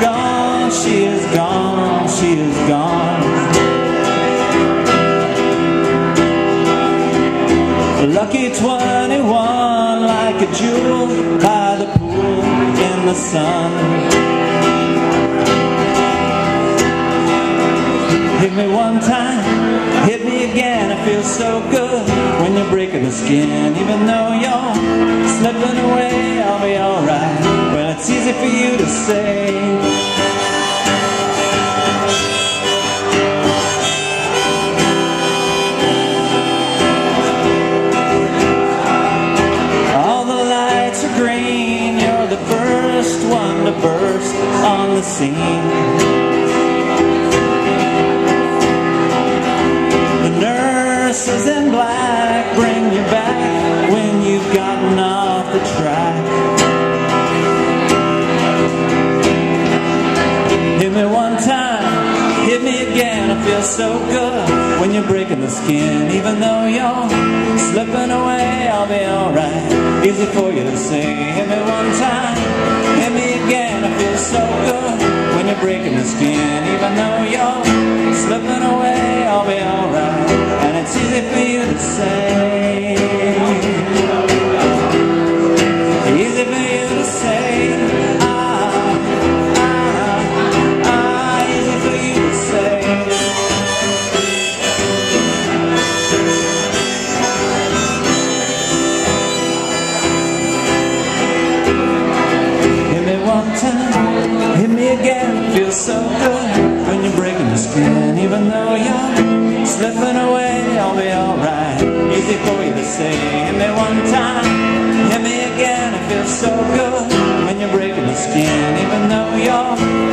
gone, she is gone, she is gone. Lucky 21, like a jewel by the pool in the sun. Hit me one time, hit me again, I feel so good when you're breaking the skin. Even though you're slipping away, I'll be alright. Well, it's easy for you to say. The scene. The nurses in black bring you back when you've gotten off the track. Hit me one time, hit me again, I feel so good when you're breaking the skin. Even though you're slipping away, I'll be alright. Easy for you to say, hit me one time, skin. Even though you're slipping away I'll be alright. And it's easy for you to say slipping away, I'll be alright. Easy for you to say, hit me one time. Hit me again, it feels so good when you're breaking the skin Even though you're